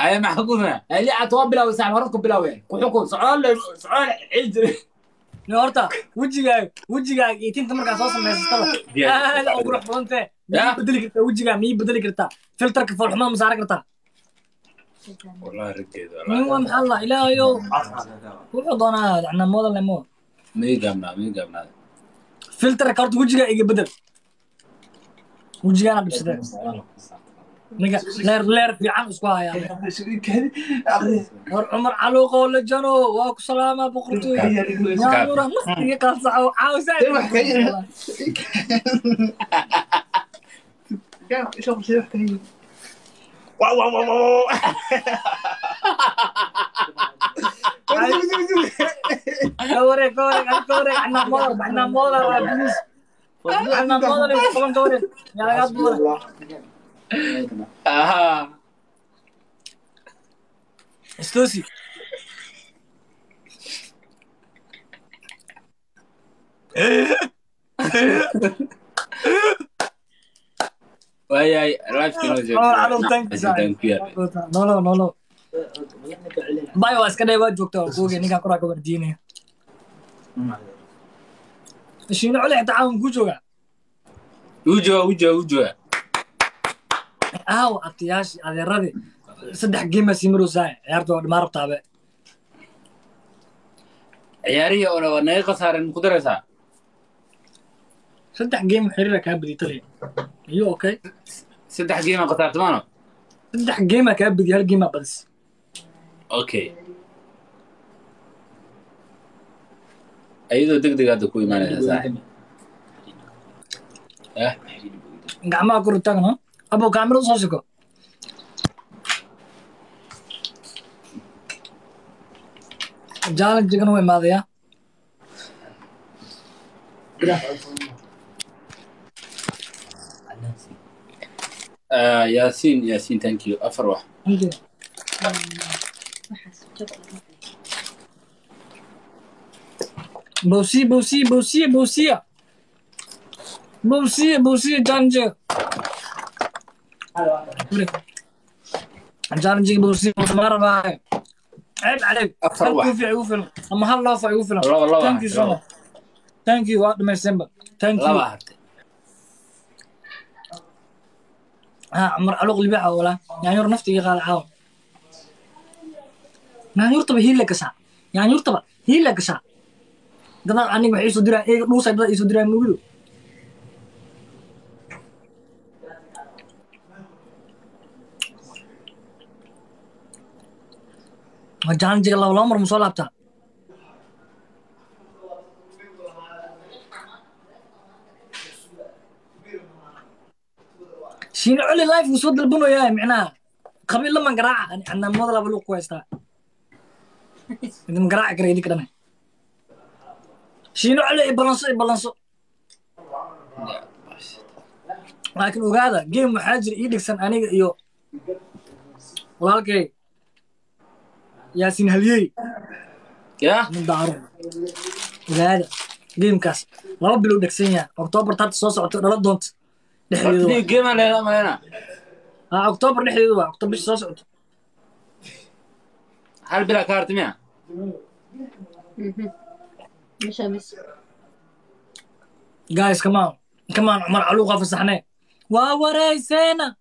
haya maxaa kudana licat waa bilaaway saaxib horadku bilaaween ku xukun socole socole cijri Ni horta wejigaaga wejigaaga iyo tinta markaa soo samaysataba Diyaar. aad u qurux badantee Ya. miyay bedeli kartaa wejigaa miyay bedeli kartaa filterka foolxumada ma saari kartaa wallahi raggeeda nin waa maxaa la ilaahayow wuxuu doonaa yacnaa moodan lemo mii gaabnaa mii gaabnaa filterka horta wejigaa iga bedel wejigaana dhibsadee ninka leer fiican isku hayahor cumar caluuqoo lejano waa ku salaama boqortooyura naftiga kalsaco caawsa wow, wow, wow, wow. Cobre, cobre, cobre, anak anak molar, anak molar, anak molar, anak molar, anak molar, anak molar, Ajá. Esto sí. Why No, I. No, no, no, no. Bay waa iska dheebaa joogta waa kuuge ninkaan koraa ka wardiinaya shiino cule xitaa caawan kuu joogaa wuu aawa abtiyaashii adeeradii saddex geemaa sii ciyaarta waa dhimaa rabtaabe ciyaarihii oo waa naga khasaaren ku daraysaa saddex geem xiriira kaa badiy taliya iyo okay saddex geemaa khasaartamaano saddex geemaa kaa badiy hal geemaa badis okay ayadoo deg deg hadda ku imaanaysa saaxib eh gacmaha taagno abo kaamira u soo shiko jaalanjigana waa imaadaya Ah, yaasiin yaasiin thank you. Afar wax bowsiya bowsiya bowsiya bowsiya bowsiya bowsiya jaaranjiga bosmar maahay ceeb cadeeb tan kuufiya igu filan ama hal loofa igu filan thank you so much thank you waa dhamayseenba thank you mar aluq libaxa walaa yaanyur nafta ii qaada caawa yaanyurtaba hiila gashaa yaanyurtaba hiila gashaa gadaal anig waxay soo diraa eega dhuusay dada ii soo diraa mugido jg laba laba mar ma soo laabtaa shiine coli life wuu soo dalbanaya micnaha qabiil laman garaaca anamada laba lug ku kara idinka dhan shiine coli i balanso laakiin ogaada game waxaa jira ii dhigsan aniga iyo walaalkay yaasiin haliyey. Yah mudaaro ogaada geemkaas laba bilow dhegsan yaha octoobar tarta soo socoto dhala doonta dhexdeedugeemaleena ha octoobar dhexdeedu waa. Ah, octoobar bisha soo socoto hal bilaa ka hartimiya mhm. guys come on. Cumar caluuqa fasaxnee waa wareey seena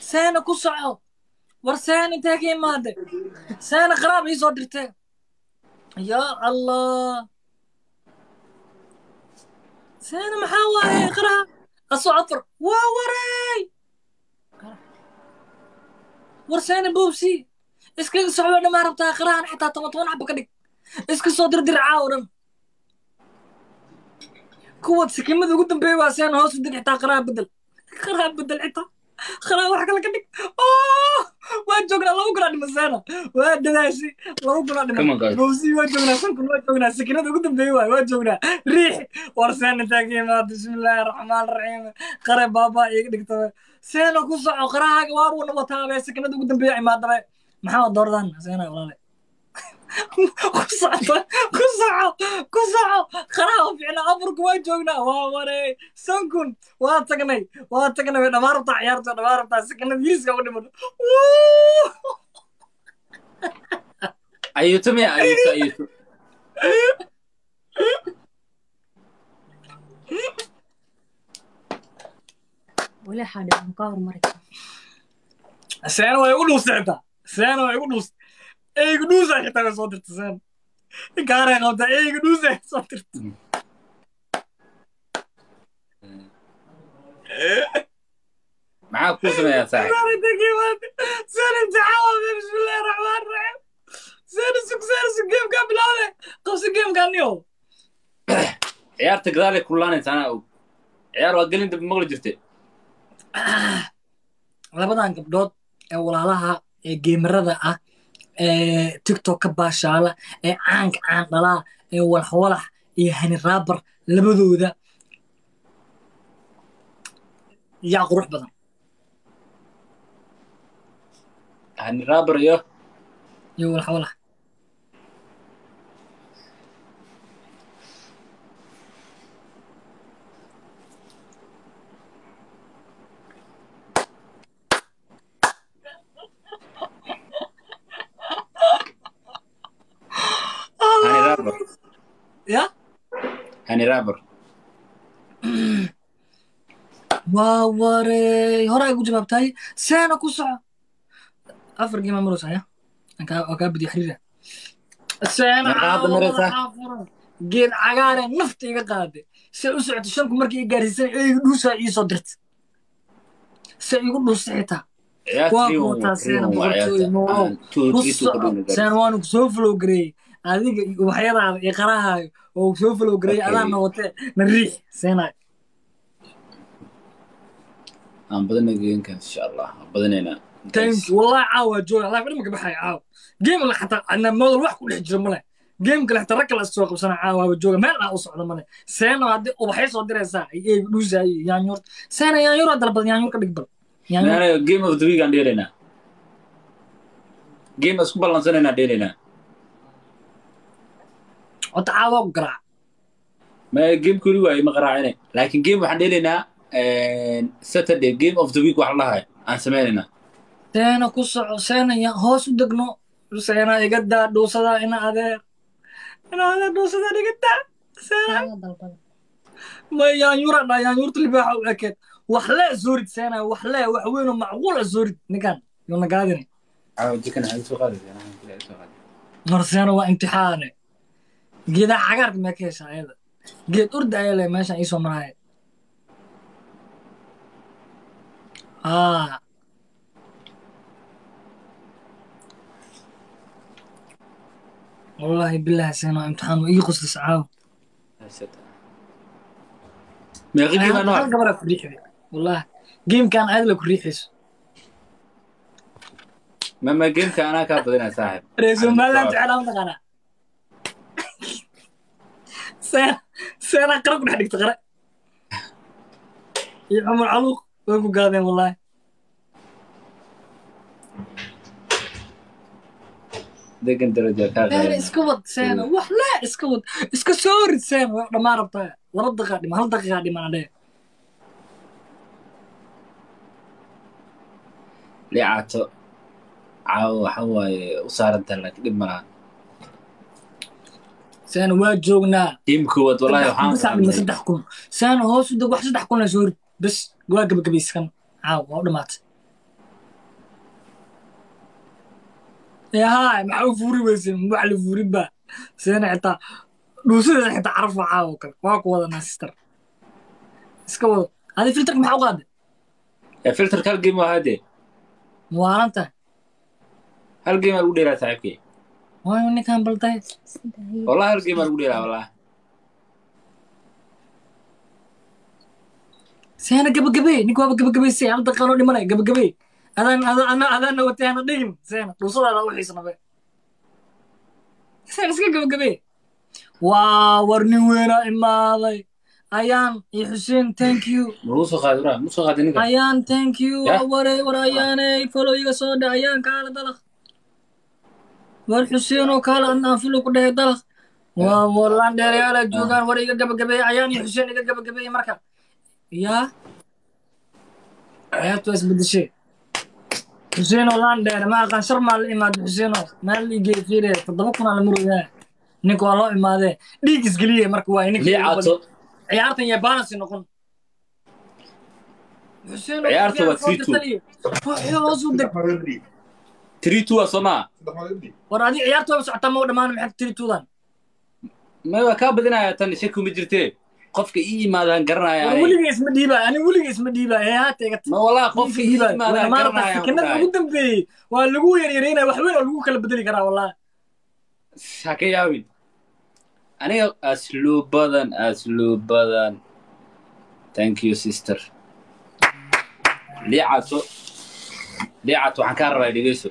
seena ku soco war seena intee ka imaade seena qaraab ii soo dirtee yaa allah seena maxaa waaye qaraab asoo afar waa wareey war seena boobsi iskaga socdo dhamaa rabtaa qarahan xitaa toban toban xaba ka dhig. Iska soo dirdir caawo dhan kuwaad sikimada ugu dambeeya waa seen hoos u dig xitaa qaraa bedel. Qaraa bedel xitaa qaraa wax kale ka dhig waa joognaa laba gulaa dhima seena waa dadaashi laba gulaa Come on, dhima guys. bowsi waa joognaa shalkun waa joognaa sikinada ugu dambeeya waay waa joognaa riix war seena imaada bismillaahi raxmaan raxiim qare baabaa iiga dhigta seena ku soco qarahaaga waa buuna wataabe sikinada ugu dambeeya imaadabe maxaa doordan seena walaale ku soco ku soco qaraha ficna afurku waa joognaa waa warey sankun waa tagnay. Waa tagnay. Way dhamaan rabtaa ciyaarta way dhamaan rabtaa sakanad yiriska u dhiman. Ayuuto ayuuto weli waxaa dhiban ka hormari seena waa igu dhuustay xitaa seena waa igu dhuustay eeygu dhuusa xitaa way soo dirtay saan gaaray qabtaa eeygu dhuusa soo dirtay maxaad ku sameeyaa saaxib saan imtixaan bismillahi raxmaan raxiim saan sug saan sug geemkaa bilowde qabsi geemkaa niyow ciyaarta gadaalay kululaanaysa anaa og ciyaar waa gelin dambe maqli jirte labadan gabdhood ee walaalaha ee geemarada ah ee tiktok ka baashaala ee caanka caan dhalaa ee walax-walax iyo hani raabar labadooda. Yaa qurux badan. Hani raabar iyo? Iyo walax-walax raabar waa warey horaa igu jawaabtahay seena ku soco afar geema waa kaa badiya xiriira seena furan. geed cagaare nafta iga qaaday se u socota shanku markii i gaarsiisan eyga dhuusaa iisoo dirta se igu dhuusta xitaa waa kuwataa seena boqortooy noolow ku soco seena waanu ku soo flow gareeyey adiga iyo waxyadaada iyo qarahaayo oo soo flow gareeyey Okay. adaa nawatee na riix seena aan badana geenka insha allah aan badanaynaa. Thank you. Wallahi caawa jooga live dhimaka baxaya caawa game la xataa ana model wax ku dhex jiro male game kale xataa rag kale soo qabsana caawa jooga. Meel aan u socdo male seena haddii ubaxay soo diraysaa ay dhuusaa iyo yaanyuur seena yaanyuur dalbad yaanyuur ka dhig bal. Game of the week aan dheelaynaa. Game isku ballansanaynaa dheelaynaa ota caawa ku garaac ma game kuli waaye ma qaraacine. Laakiin game waxaan dheelaynaa saturday game of the week wax la dhahay aan sameynaynaa seena ku soco seena ya hoos u degno. Seena iga daa dhuusadaa ina adeer. Ina adeer dhuusadaa iga daa seena. Ma yaanyuura dhaa yaanyuurta libaaxa u ekeed wax lee soorid seena wax lee wax weynoo macquul a soorid ninkan yuu soo qaadaysa marseena waa imtixaane geedaha cagaarka mee ka heshaa ayada. Geed urda ayaa le meeshan iisoo maraya aa wallahi bilahi seena waa imtixaan waa ii qoslis caaw. Meeqa game aan hal gabaraa ku riixday wallahi geemkan aad la ku riixayso mama gameka anaa kaa badinaa saaxib. Reer somaliland jeclaa mataqaanaa seena seena qara ku dhex dhigta qare iyo cumar caluuq way ku gaadeen wallahi degan daraja kaa seena qaadana iska wad seena wax lee iska wad iska soo rid seena way dhammaan rabtaa laba daqiiqa dhiman hal daqiiqa dhiman adhee liicaato caawa waxa waaye u saarantahay laakiin dhib malaha seena waa joognaa saddex kun seena hoos u deg wax saddex kun la soo rid bes waa gebagabayskan caaw waa u dhamaatay yahay maxaa u fuuri weysen wax la fuurin ba seena xitaa dhuusadeeda xitaa caraf waa kale waa ku wadanaa sister iska wado adi filterka maxaa u qaaday filterka hal game waa hadee muwaalan tahay hal game aa lagu dheelaa waayo ninkan baltahay saddex wallahi hal game aa lagu dheelaa wallahi seena gebagabey ninka waaba gebagabaysay hal daqiiqanoo dhimanay gebagabey adaan adaan adaana watay hana dhigin seena dhuusadaada u xiisnabe seena iska gebagabey waa war nin weynaa imaaday ayaan iyo xuseen thank you. Ayaan thank you. Ware war ayaaney follow iga soo dhe ayaan kaala dalaq war xuseenoo kaale adna anfilo ku dhahay dalaq waa wallaan dheerayaala joogaan war iga gabagabeeye ayaan iyo xuseen iga gabagabeeye marka yaa ciyaartu waa isbedeshe xuseenoo laan dheere ma aqaan shar maa la imaada xuseenoo maal liigey fiire toddoba kunaa la marooyaa ninka waa loo imaadee dhiig isgeliye marka waa ninka liicaato ciyaartan yee balansi noqon xuseenoo Ciyaartu waa soo 3-2. Dirtaliye. Waxay hoos u deg three two waa soo maa war adii ciyaartu waa socotaa ma u dhammaan maxay tiri tuudan may waa kaa badinayaa tan shaki ma jirtee qofka ii imaadaan garanaya war weligay isma dhiibaa ani weligay isma dhiibaa ee haata iga ma walaa qofka ii imaadaan garanaya sekanada ugu dambeeyey waa lagu yaryareynaya wax weyn oo lagu kala bedeli karaa wallahi ha ka yaabin aniga asluub badan asluub badan. Thank you sister. Liicato. Liicato waxaan kaa rabaa dhegeyso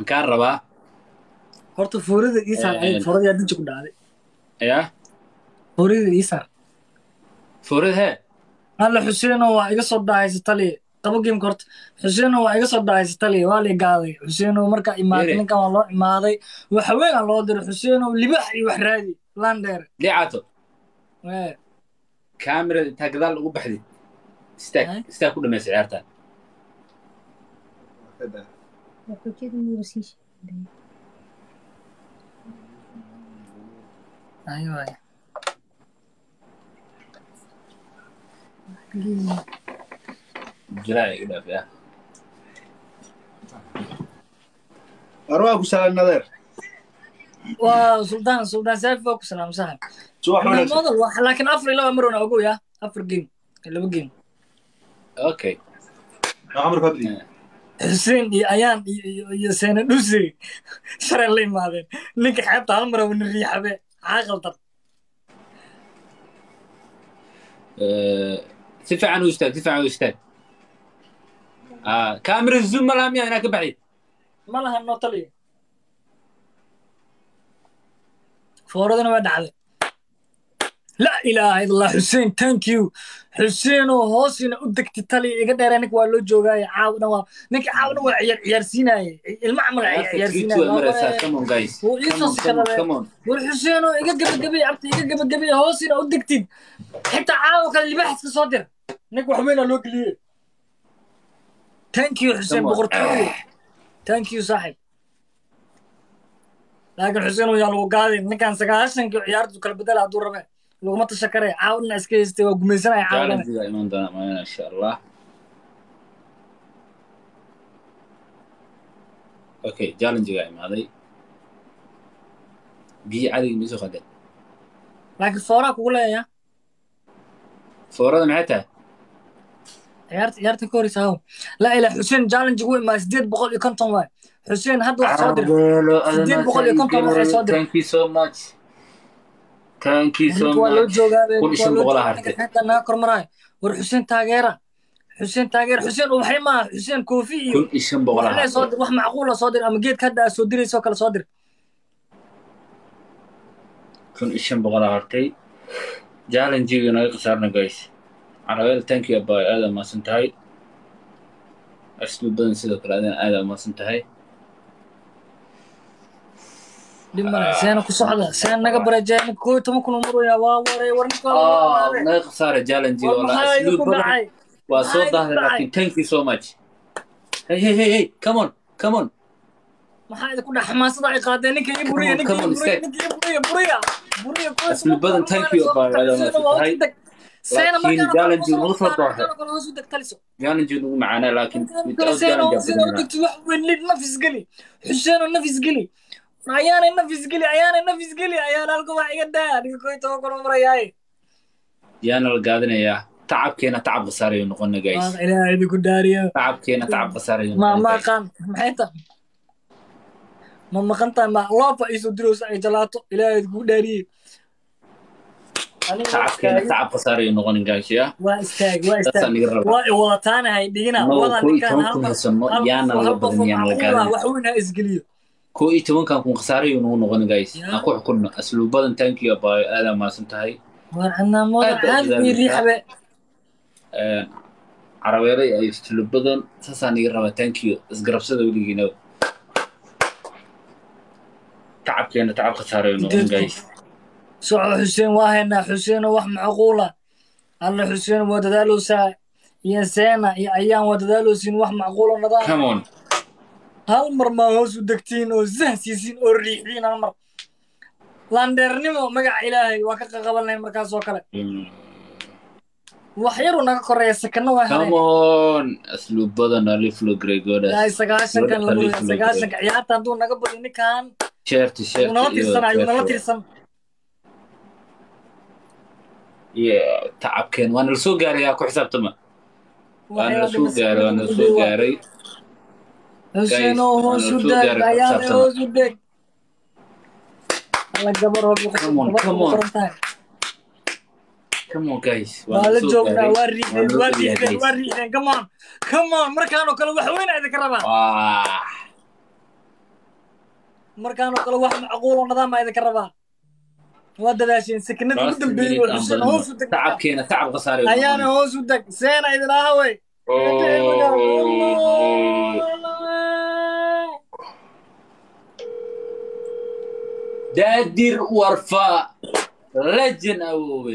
waxaan kaa rabaa horta foorida iisaar Eh. foorada yaa diji ku dhacday. yaa foorida iisaar furid hee alla xuseenoo waa iga soo daahaysa taliye qabo geemka horta. Xuseenoo waa iga soo daahaysa taliye waa la gaaday. Xuseenoo markaa imaaday ninkan waa loo imaaday. Wax haweenaa loo diray xuseenoo libax iyo wax raadi. Laan dheere liicato Wee. kaamirada intaa gadaal ugu baxdid istaag Eh? istaag ku ciyaartan Waxujada muu sii sheegay. Ay, waay. jiraa iga dhaaf yaa Arwaa ku salan nadeer. waa suldaan suldaan saafi waa ku salaam saaxib wax laakiin afar iyo laba marona ogow ya afar game laba game okay Fadli. Xuseen iyo ayaan iyo seena dhuse shalay la imaadeen ninka xeebta hal mara wana riixabe maxaa qaldan Eh, si fiican u istaag si fiican u istaag kaamira zoom ma laha miya inaa ka baxdid ma laha noo taliya fooradana waa dhacday laa ilaaha ila allah xuseen thank you. Xuseenoo hoosina u degtay taliya iga dheeree ninka waa loo joogaaye caawa dhan waa ninka caawa dhan waa ciyaar ciyaarsiinaaye. Ilma camal ciyaarsiinaaye. Waa waree. come on guys. Wuu ii come on soo come on sikadabee. come on. War xuseenoo iga gabagabay abta iga gabagabay hoosina u degtid. Xitaa caawa kale libaax iska soo dir. Ninka wax weynaa loo geliyey thank you xuseen boqortooyo. Thank you saaxib laakiin xuseen yaa lagu gaaday ninkan sagaashankii ciyaartu kala bedela hadduu rabe laguma tasha kare caawdana iska haystay waa gumaysanaya caawdana challenge-ga iman doona maayana insha allah okay challenge-ga imaaday biyo cadig miso qadeen laakiin fooraa kugu leeya foorada maxay tahay ciyaarta ka horeysa haw laa ilaa xuseen challenge ugu imaa sideed boqol iyo konton waay xuseen hadda wax soo dir Sideed boqol iyo konton waxay soo direen. War xuseen taageera xuseen taageera xuseen ubaxay maaha xuseen koofi iyo wax macquula soo dir ama geedka hadda aad soo diraysoo kale soo dir kun iyo shan boqol aa hartay challenge-ga naga khasaarna guys. Caraweel thank you abay aad aa mahadsan tahay asluub badan sidoo kale adan aad aa mahadsan tahay dhib male seena ku socda seen naga bareejeya ninka koo iyo toban kun umaroya waa waray war ninka waa Oh, waray. naga khasaara challenge-ga war wala maxaa asluub idinku badan dhacay waa soo Maxaa dahday idinku laakiin thank you so much hey hey hey hey come on come on maxaa idinku dhac xamaasada ay qaadeen ninka ii buriya ninka Come on, ii buriya step. ninka ii buriya buriya buriya koo iyo Asli toban badan kun thank umaroya you soo abay, qabtay. aad aa Seena waa mahadsan u deg. seena Laakiin markaan challenge nagu soo daahay. kale hoos u deg u ayaanay nafis geli ayaanay nafis geli ayaan halka wax iga daa. Ninka koo iyo toban kun umarayaaye yaana la gaadinayaa tacabkeena tacab khasaarayo noqona guys. Ilaahay idinku daariyo. Tacabkeena tacab khasaarayo ma noqona ma aqaan? Maxay ta? Ma maqan tahay ma loofa iisoo dirayso ay jalaato. Ilaahay idinku Aniga waa tacabkeena tacab khasaarayo noqonin guys ya. Waa istaag waa istaag waa i wadataanahay dhigina wada ninkaan hal qof yaana qof badan yaana la macquul ah gaadin wax weyn ha isgeliyo koo iyo tobankan kun khasaarayo nagu noqon guys. Aan ku xukunno asluubadan thank you abaayo aadaa mahadsan tahay. War canaamooda Aad baa caadi ii dadaaleysaa. riixabe carabeere iyo istilo badan saasaan iga rabaa tankiyo isgarabsada weligiina. Tacabkeena tacab khasaarayo noqon guys. Soco xuseen waa haynaa. Xuseeno wax macquula. Alla xuseen waa dadaaloosaa iyo seena iyo ayaan waa dadaaloosin wax macquula nadaan hal mar maa hoos u degtiin oo sahsiisin oo riixdiin hal mar? Landheernimo magaca ilaahay waa ka qaqabanay markaas oo kale. Wax yaruu naga koreeya sakana waa aliflo sagaashanka ciyaarta hadduu naga badiyo ninkan nala tirsan ayuu nala tirsan. Tacabkeen waa nala soo gaaray yaa ku xisaabtama? Waa nala soo gaaray waa nala soo gaaray xuseen oo Guys, hoos u waan soo deg gaaray ayaale xisaabtana. hoos u deg alla gabar hobi Come on, come on. qoran tahay come on guys. Waa nala la soo joognaa gaaray. waa Waa riixdeen nala waa soo gaaray, riixdeen guys. waa riixdeen come on. Come on markaanoo kale wax weyn idinka rabaa Wah. markaanoo kale wax macquuloo nadaama idinka rabaa waa dadaasheen sakinadii ugu Last dambeeyey minute oo aan xuseen badano. hoos u deg tacabkeena tacab khasaarayo ayaana hoos u deg seena idin aha wey daadir warfa legend awowe